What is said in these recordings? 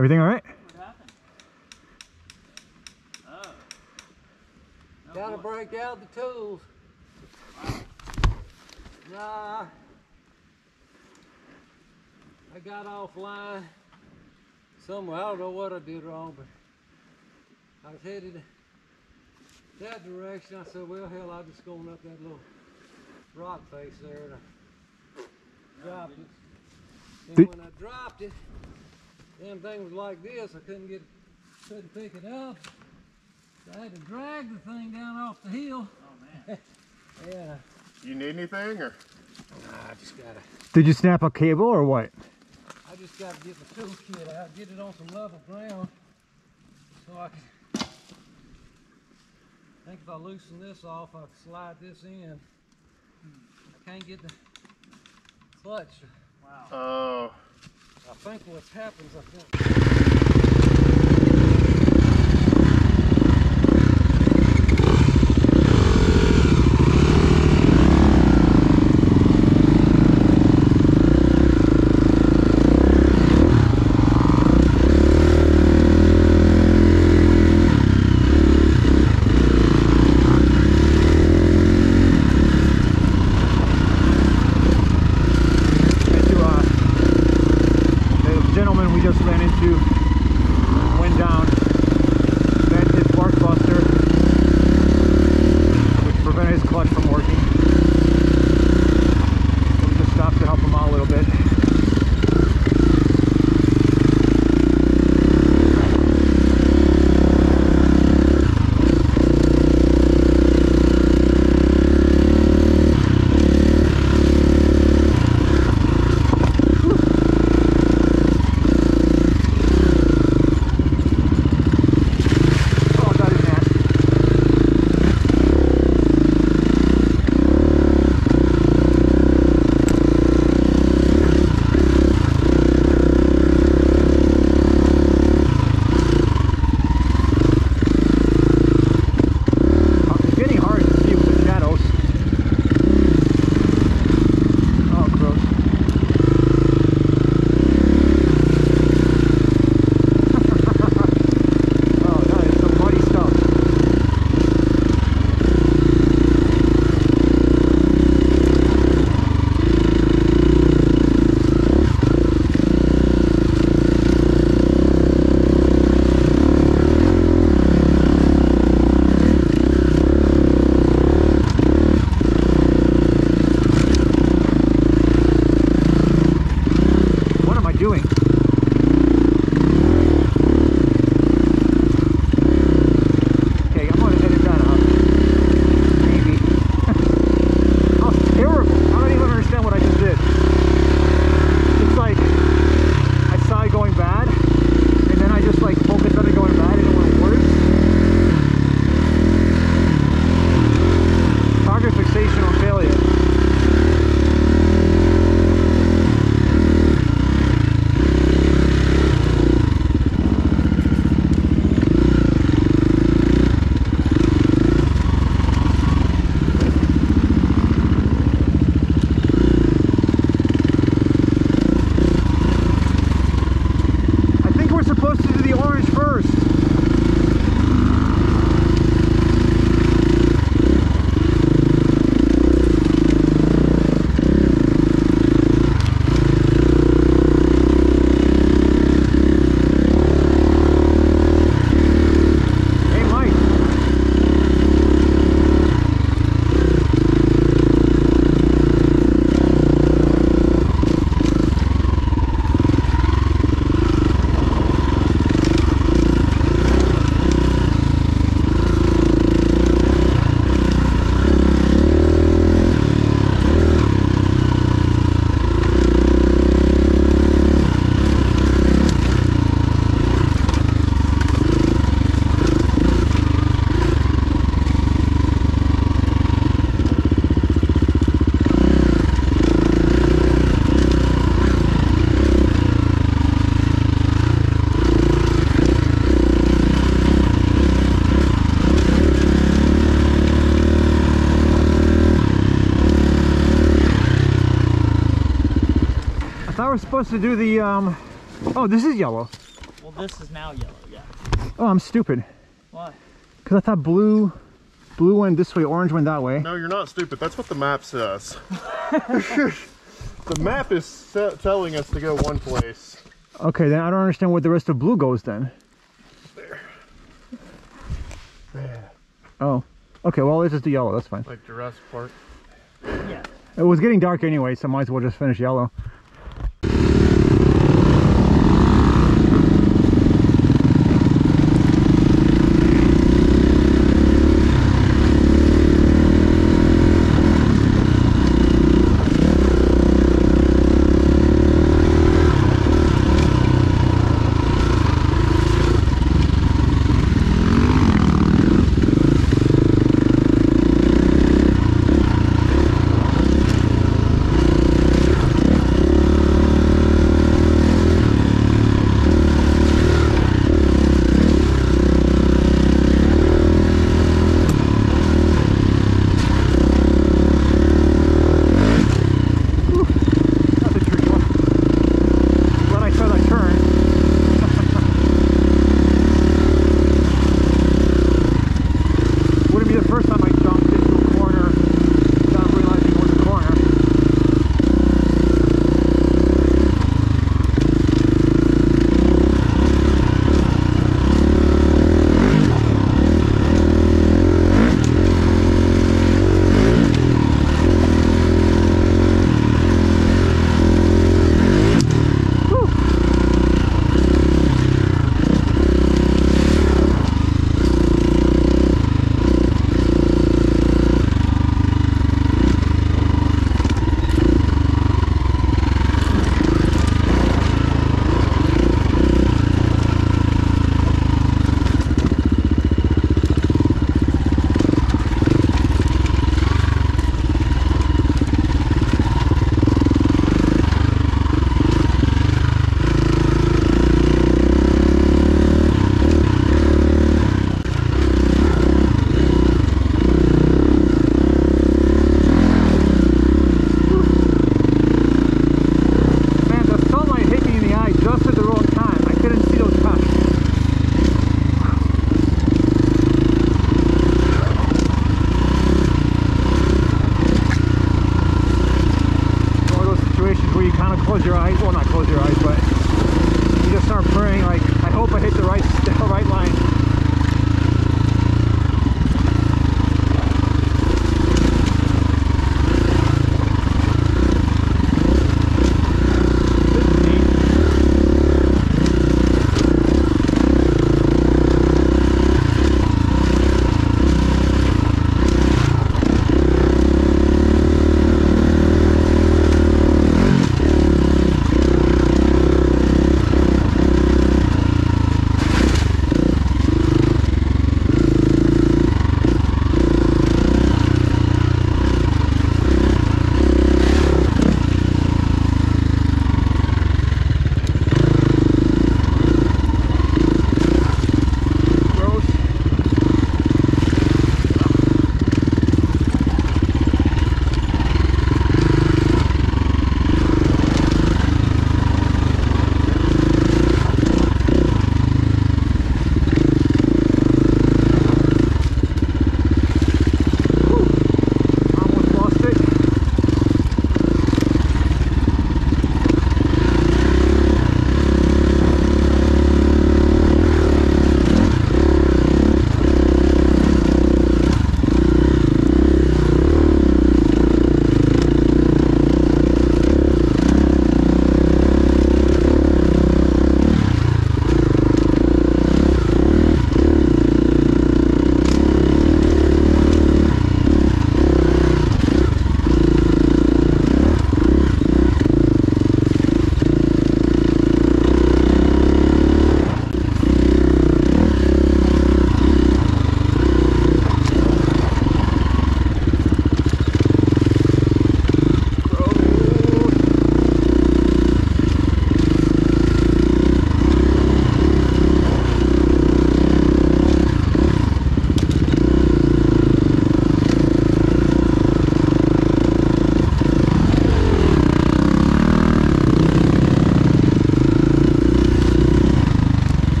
Everything all right? What happened? Oh. No Gotta break out the tools. Nah. I got offline somewhere. I don't know what I did wrong, but I was headed that direction. I said, well, hell, I'm just going up that little rock face there and I dropped it. And when I dropped it, damn thing was like this. I couldn't get, couldn't pick it up. So I had to drag the thing down off the hill. Oh man. Yeah. You need anything or? Nah, I just gotta, Did you snap a cable or what? I just gotta get the toolkit out, get it on some level ground, so I can. I think if I loosen this off, I can slide this in. I can't get the clutch. Wow. Oh, I think what happens, I think. Supposed to do the um, Oh, this is yellow. Well, this is now yellow, yeah. Oh, I'm stupid. Why? Because I thought blue, blue went this way, orange went that way. No, you're not stupid. That's what the map says. the map is telling us to go one place. Okay, then I don't understand where the rest of blue goes then. There. Oh, okay. Well, it's just the yellow. That's fine. Like Jurassic Park. Yeah. It was getting dark anyway, so might as well just finish yellow.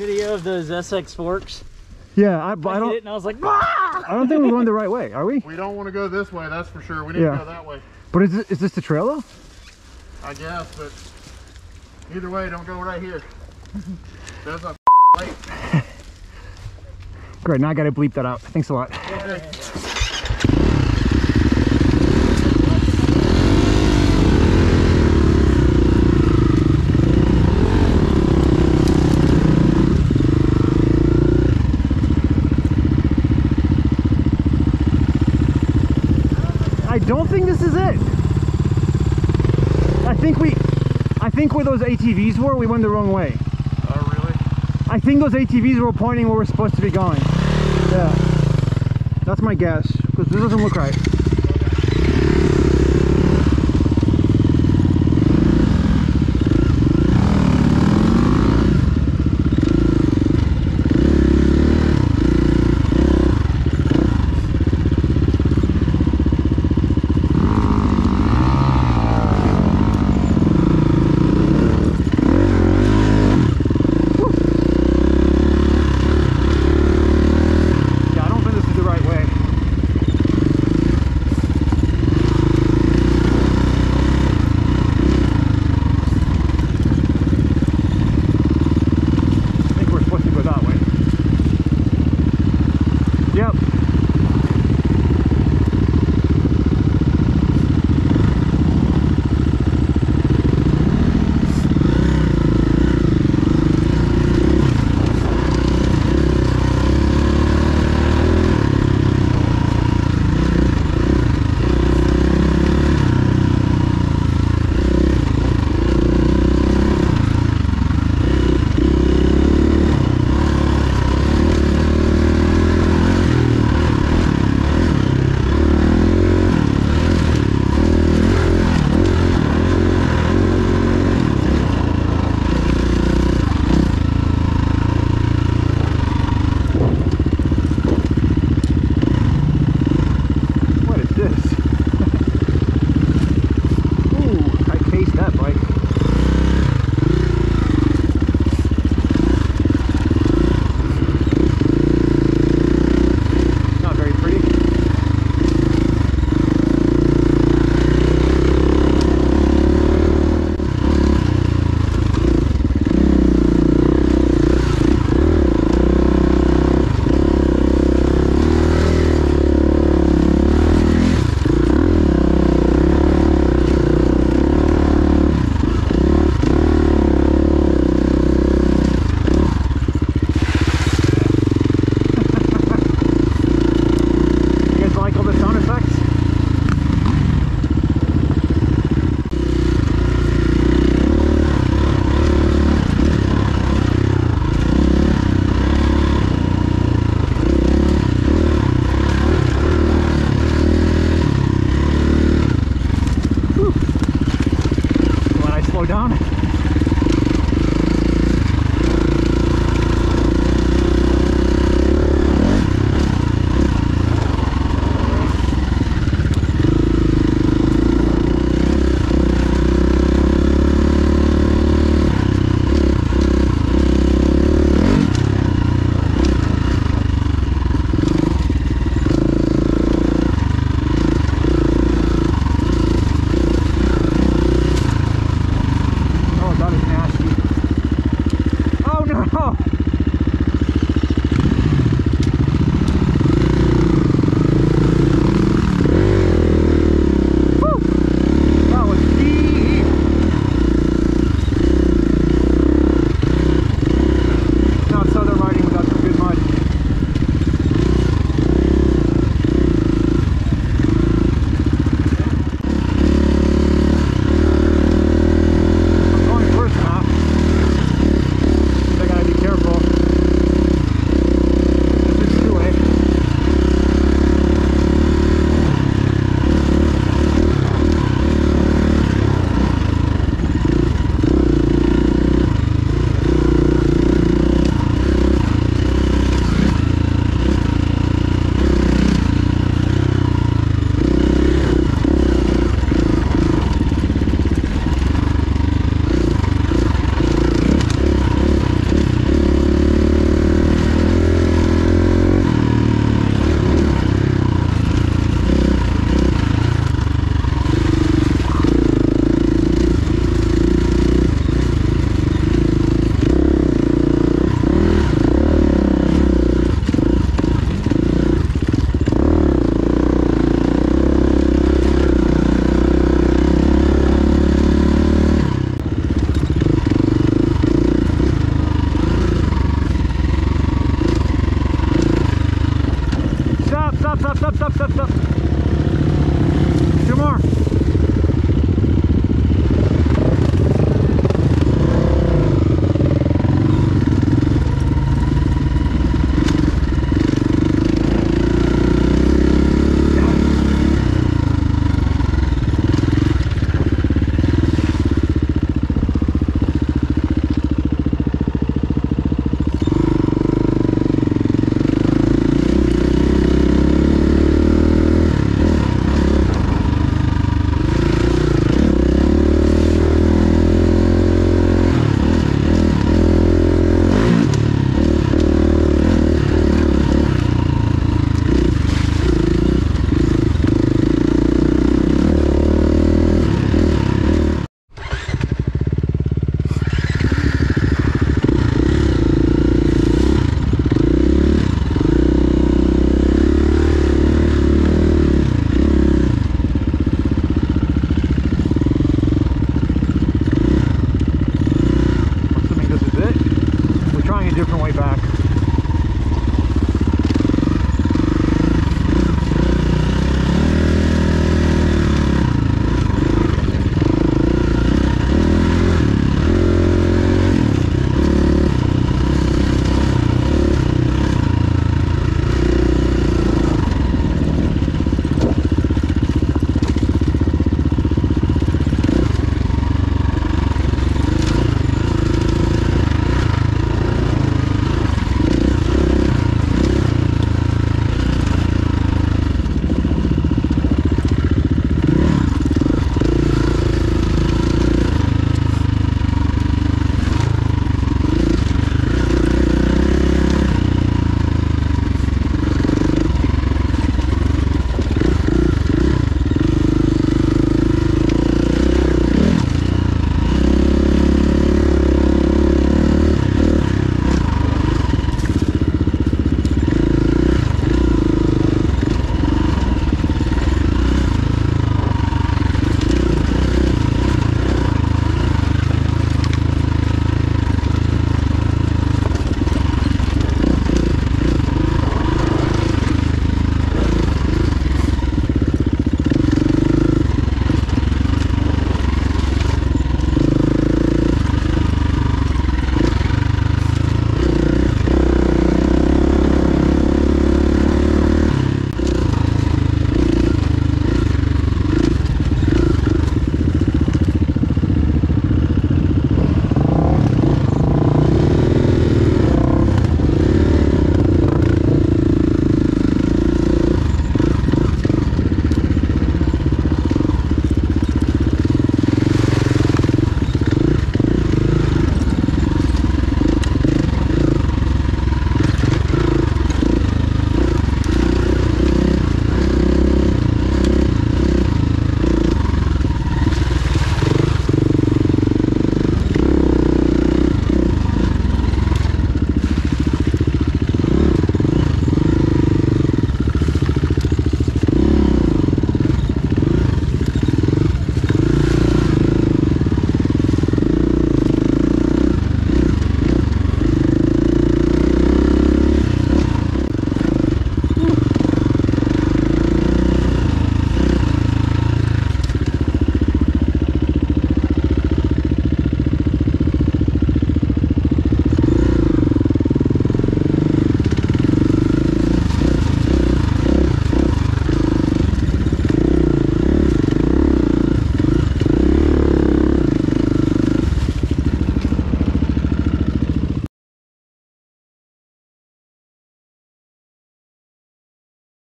Video of those SX forks? Yeah, I, but I don't. it and I was like, "Ah!" I don't think we're going the right way. Are we? We don't want to go this way, that's for sure. We need Yeah. to go that way, But is this, is this the trail though? I guess, but either way, don't go right here. There's a lake. Great. Now I got to bleep that out. Thanks a lot. I don't think this is it. I think we, I think where those ATVs were, we went the wrong way. Oh, really? I think those ATVs were pointing where we're supposed to be going. Yeah. That's my guess, because this doesn't look right.